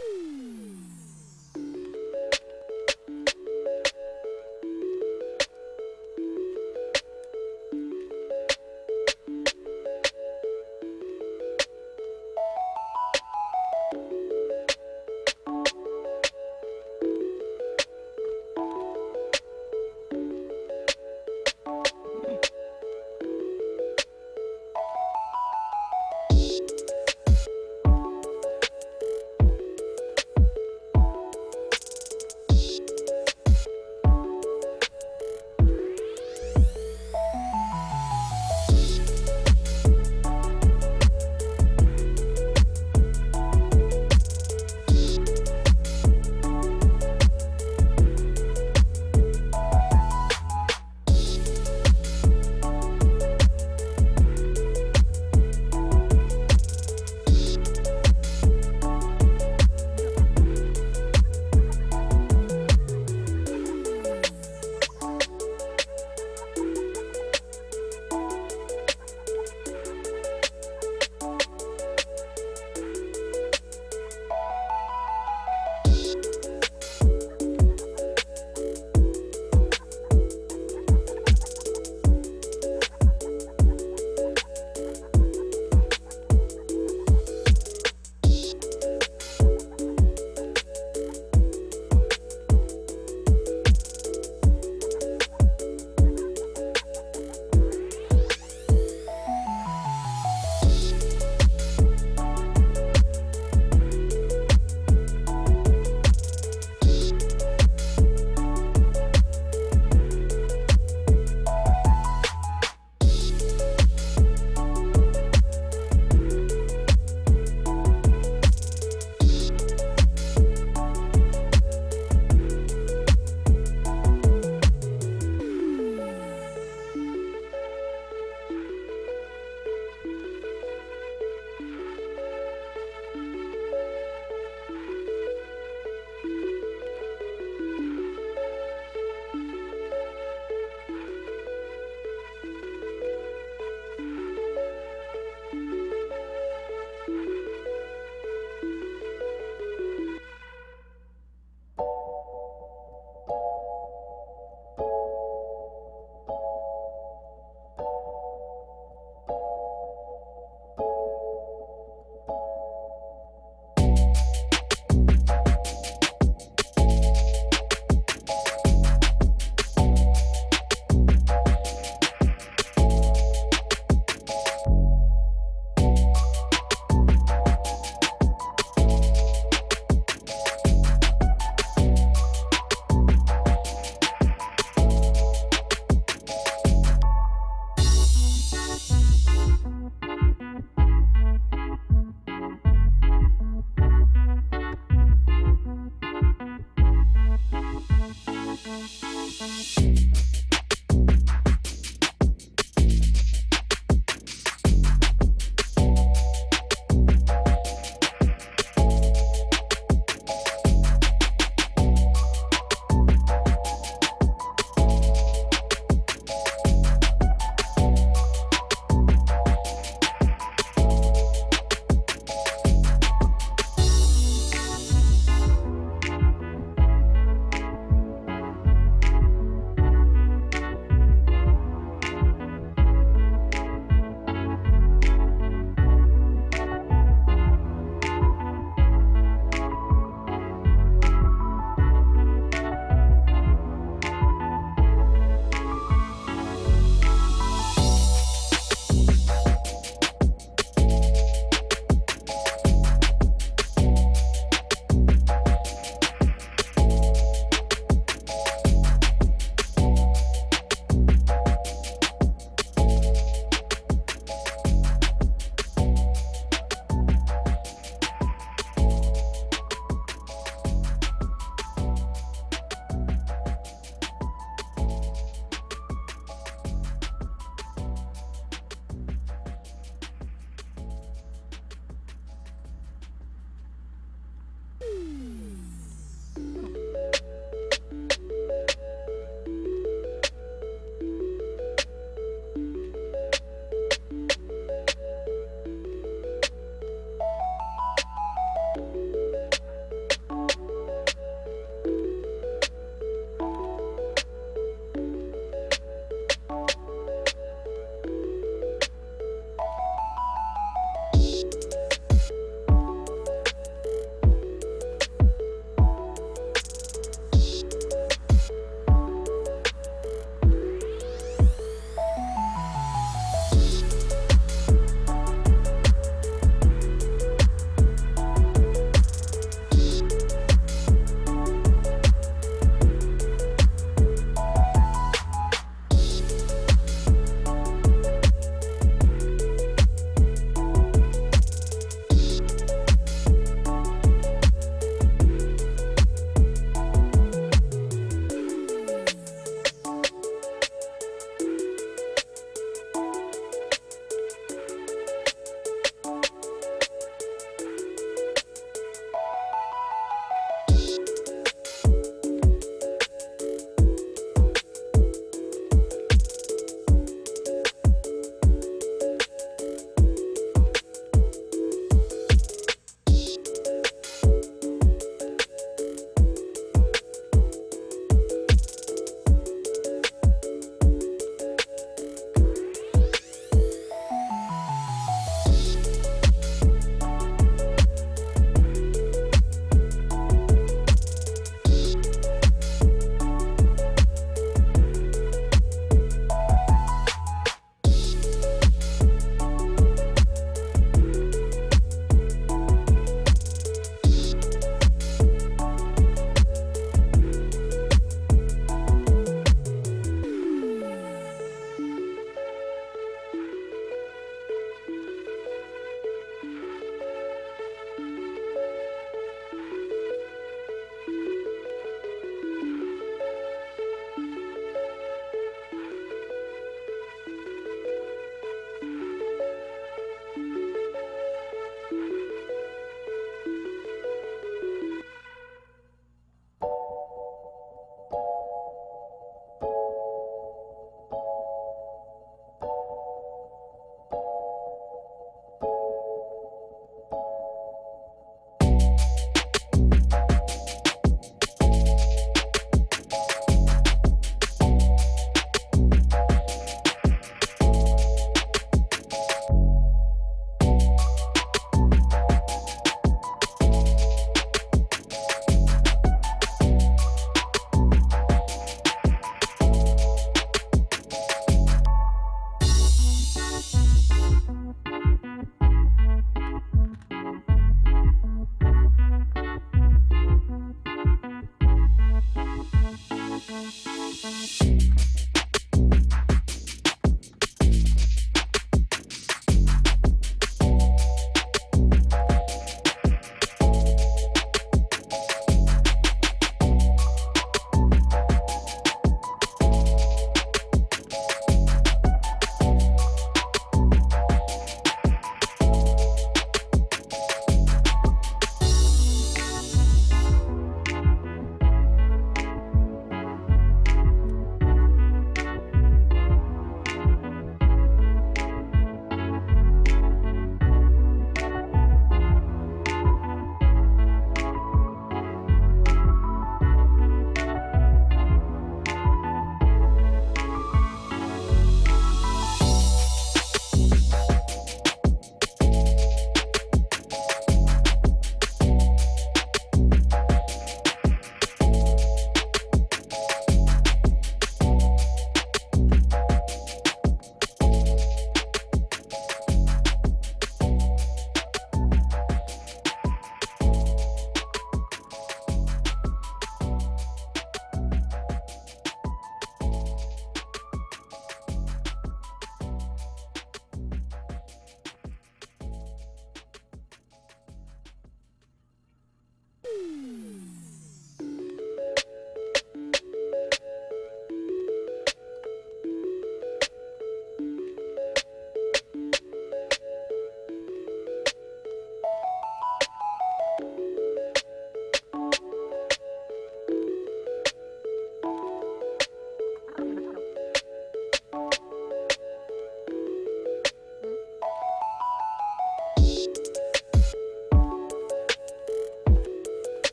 Woo!